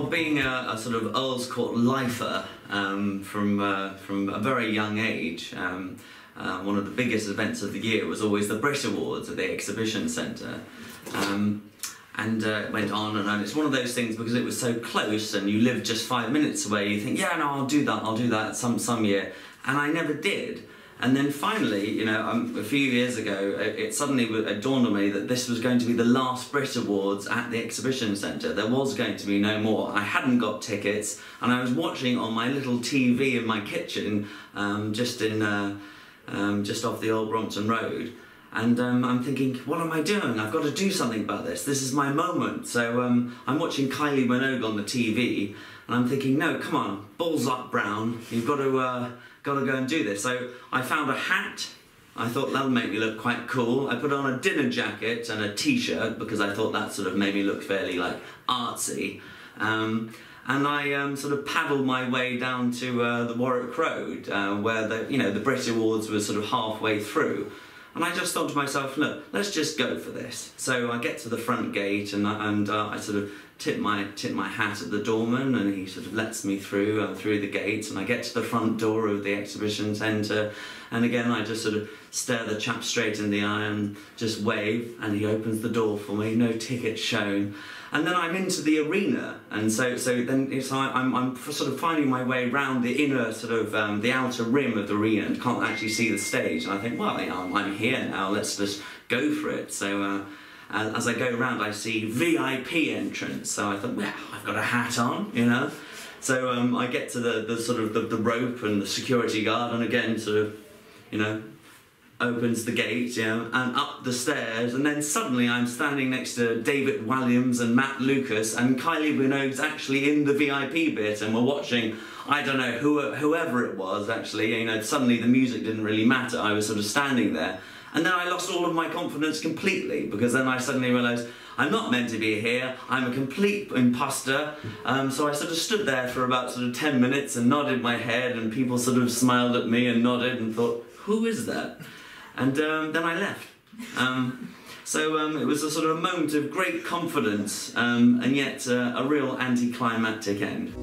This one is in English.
being a, a sort of Earl's Court lifer um, from uh, from a very young age, um, uh, one of the biggest events of the year was always the Brit Awards at the Exhibition Centre. Um, and uh, it went on and on. It's one of those things because it was so close and you live just five minutes away. You think, yeah, no, I'll do that. I'll do that some some year, and I never did. And then finally, you know, um, a few years ago, it, it suddenly dawned on me that this was going to be the last Brit Awards at the Exhibition Centre. There was going to be no more. I hadn't got tickets, and I was watching on my little TV in my kitchen, um, just in uh, um, just off the old Brompton Road. And um, I'm thinking, what am I doing? I've got to do something about this. This is my moment. So um, I'm watching Kylie Minogue on the TV, and I'm thinking, no, come on, balls up, Brown. You've got to, uh, got to go and do this. So I found a hat. I thought that'll make me look quite cool. I put on a dinner jacket and a t-shirt because I thought that sort of made me look fairly like artsy. Um, and I um, sort of paddled my way down to uh, the Warwick Road, uh, where the you know the Brit Awards were sort of halfway through. And I just thought to myself, look, let's just go for this. So I get to the front gate and, and uh, I sort of tip my, tip my hat at the doorman and he sort of lets me through uh, through the gates and I get to the front door of the exhibition centre. And again I just sort of stare the chap straight in the eye and just wave and he opens the door for me, no ticket shown and then I'm into the arena, and so so then it's I'm I'm sort of finding my way around the inner sort of um, the outer rim of the arena and can't actually see the stage. And I think, well, you know, I'm here now. Let's just go for it. So. Uh, as I go around, I see VIP entrance. So I thought, well, I've got a hat on, you know. So um, I get to the, the sort of the, the rope and the security guard, and again, sort of, you know, opens the gate, know, and up the stairs, and then suddenly I'm standing next to David Walliams and Matt Lucas, and Kylie Minogue's actually in the VIP bit, and we're watching. I don't know who, whoever it was actually. You know, suddenly the music didn't really matter. I was sort of standing there, and then I lost all of my confidence completely because then I suddenly realised. I'm not meant to be here. I'm a complete imposter. Um, so I sort of stood there for about sort of 10 minutes and nodded my head, and people sort of smiled at me and nodded and thought, who is that? And um, then I left. Um, so um, it was a sort of a moment of great confidence um, and yet uh, a real anticlimactic end.